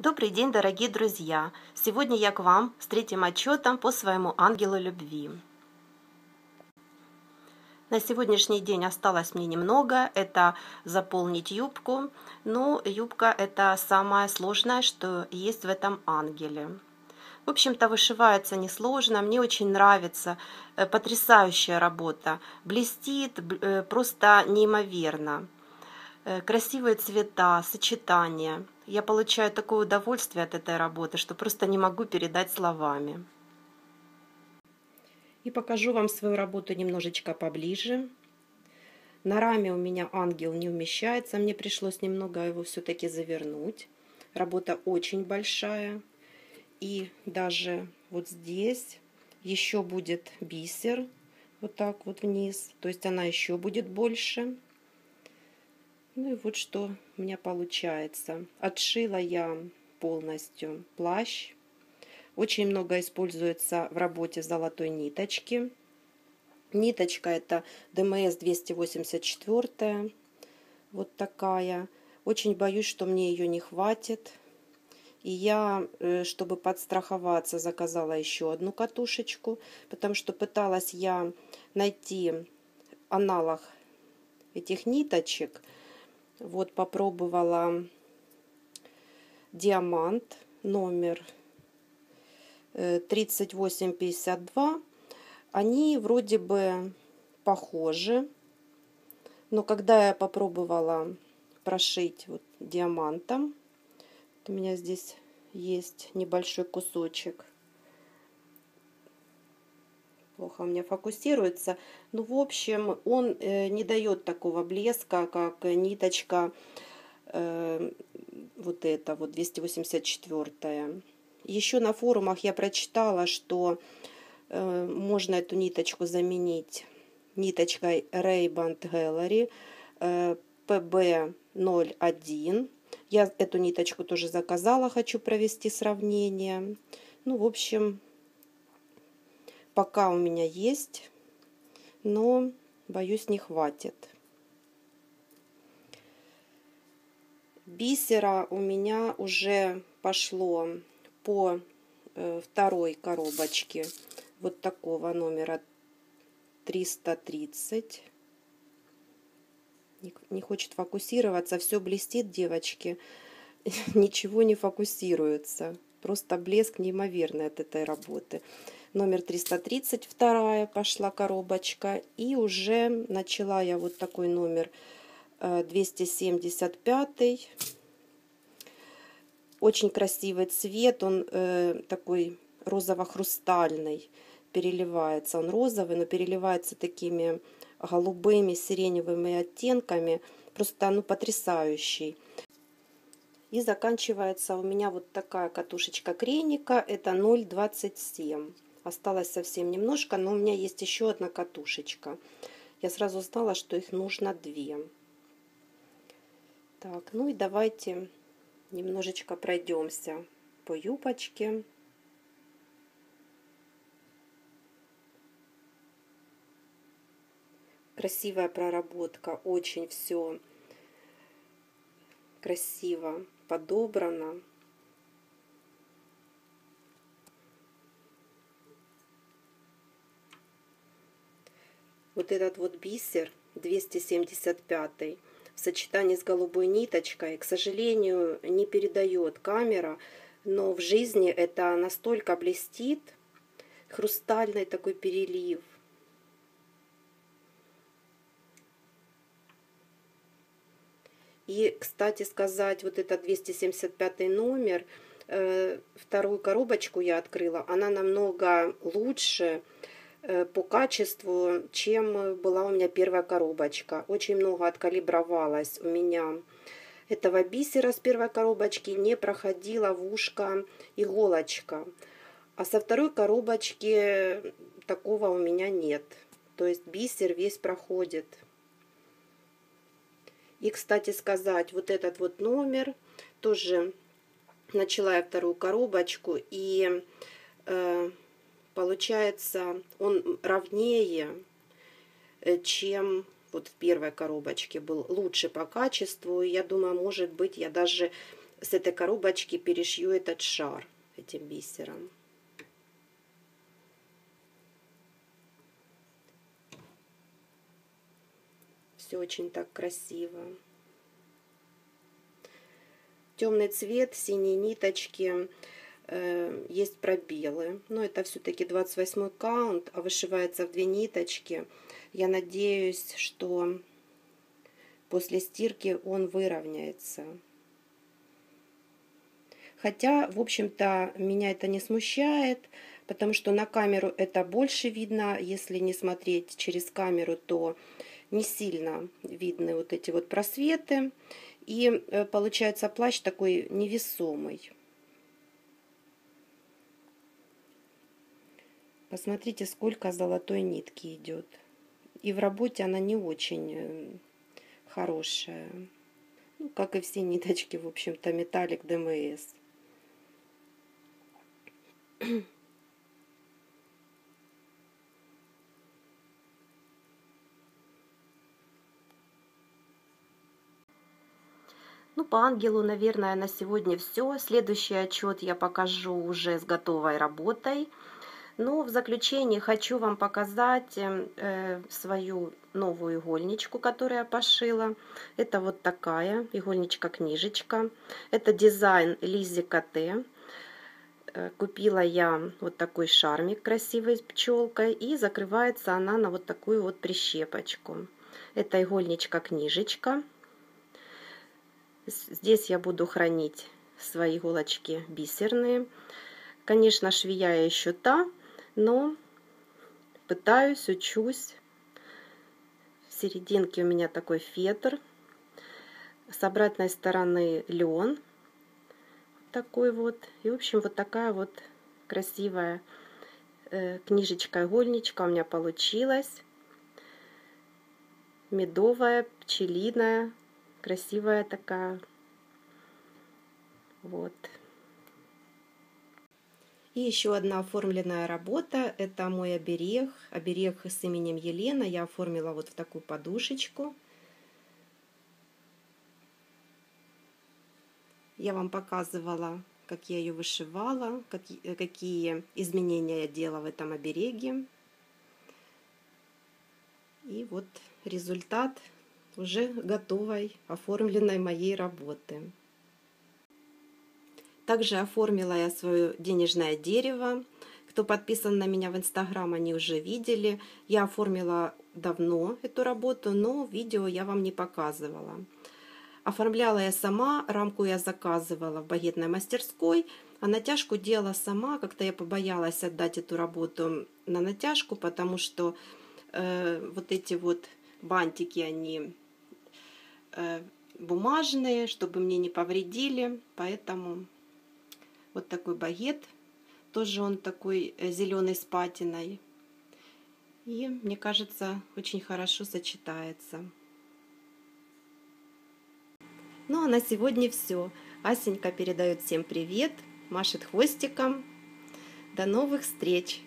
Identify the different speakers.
Speaker 1: Добрый день, дорогие друзья! Сегодня я к вам с третьим отчетом по своему ангелу любви. На сегодняшний день осталось мне немного, это заполнить юбку, но юбка это самое сложное, что есть в этом ангеле. В общем-то, вышивается несложно, мне очень нравится, э, потрясающая работа, блестит э, просто неимоверно. Э, красивые цвета, сочетания. Я получаю такое удовольствие от этой работы, что просто не могу передать словами. И покажу вам свою работу немножечко поближе. На раме у меня ангел не умещается, мне пришлось немного его все-таки завернуть. Работа очень большая. И даже вот здесь еще будет бисер, вот так вот вниз. То есть она еще будет больше. Ну и вот что у меня получается. Отшила я полностью плащ. Очень много используется в работе золотой ниточки. Ниточка это ДМС 284. Вот такая. Очень боюсь, что мне ее не хватит. И я, э, чтобы подстраховаться, заказала еще одну катушечку, потому что пыталась я найти аналог этих ниточек – вот попробовала диамант номер 3852. Э, Они вроде бы похожи, но когда я попробовала прошить вот диамантом, у меня здесь есть небольшой кусочек плохо у меня фокусируется. Ну, в общем, он э, не дает такого блеска, как ниточка э, вот эта, вот 284. Еще на форумах я прочитала, что э, можно эту ниточку заменить ниточкой Ray-Ban Gallery PB01. Я эту ниточку тоже заказала, хочу провести сравнение. Ну, в общем, пока у меня есть, но, боюсь, не хватит. Бисера у меня уже пошло по э, второй коробочке вот такого номера 330. Не хочет фокусироваться, все блестит, девочки. Ничего не фокусируется. Просто блеск неимоверный от этой работы номер 332 пошла коробочка. И уже начала я вот такой номер 275. Э, Очень красивый цвет, он э, такой розово-хрустальный, переливается. Он розовый, но переливается такими голубыми, сиреневыми оттенками. Просто ну, потрясающий. И заканчивается у меня вот такая катушечка креника, это 0,27. Осталось совсем немножко, но у меня есть еще одна катушечка. Я сразу знала, что их нужно две. Так, ну и давайте немножечко пройдемся по юбочке. Красивая проработка, очень все красиво подобрано. Вот этот вот бисер 275 в сочетании с голубой ниточкой, к сожалению, не передает камера, но в жизни это настолько блестит, хрустальный такой перелив. И, кстати сказать, вот этот 275 номер, э, вторую коробочку я открыла, она намного лучше, Э, по качеству, чем была у меня первая коробочка. Очень много откалибровалось у меня этого бисера с первой коробочки, не проходила в ушко иголочка. А со второй коробочки такого у меня нет. То есть бисер весь проходит. И, кстати сказать, вот этот вот номер тоже начала я вторую коробочку и э, получается он ровнее, э, чем вот в первой коробочке был лучше по качеству. Я думаю, может быть, я даже с этой коробочки перешью этот шар этим бисером. Все очень так красиво. Темный цвет, синие ниточки, есть пробелы. Но это все-таки 28 каунт, а вышивается в две ниточки. Я надеюсь, что после стирки он выровняется. Хотя, в общем-то, меня это не смущает, потому что на камеру это больше видно. Если не смотреть через камеру, то не сильно видны вот эти вот просветы. И э, получается плащ такой невесомый. Посмотрите, сколько золотой нитки идет. И в работе она не очень э, хорошая. Ну, как и все ниточки, в общем-то, металлик ДМС. Ну, по ангелу, наверное, на сегодня все. Следующий отчет я покажу уже с готовой работой. Но в заключение хочу вам показать э, свою новую игольничку, которую я пошила. Это вот такая игольничка-книжечка. Это дизайн Лизи КТ. Э, купила я вот такой шармик красивый с пчелкой. И закрывается она на вот такую вот прищепочку. Это игольничка-книжечка. Здесь я буду хранить свои иголочки бисерные. Конечно, швея еще та, но пытаюсь, учусь. В серединке у меня такой фетр. С обратной стороны лен. Такой вот. И, в общем, вот такая вот красивая э, книжечка-игольничка у меня получилась. Медовая, пчелиная красивая такая. Вот. И еще одна оформленная работа. Это мой оберег. Оберег с именем Елена. Я оформила вот в такую подушечку. Я вам показывала, как я ее вышивала, какие, изменения я делала в этом обереге. И вот результат уже готовой, оформленной моей работы. Также оформила я свое денежное дерево. Кто подписан на меня в Инстаграм, они уже видели. Я оформила давно эту работу, но видео я вам не показывала. Оформляла я сама, рамку я заказывала в багетной мастерской, а натяжку делала сама. Как-то я побоялась отдать эту работу на натяжку, потому что э, вот эти вот бантики, они Э, бумажные, чтобы мне не повредили. Поэтому вот такой багет. Тоже он такой э, зеленый с патиной. И мне кажется, очень хорошо сочетается. Ну а на сегодня все. Асенька передает всем привет, машет хвостиком. До новых встреч!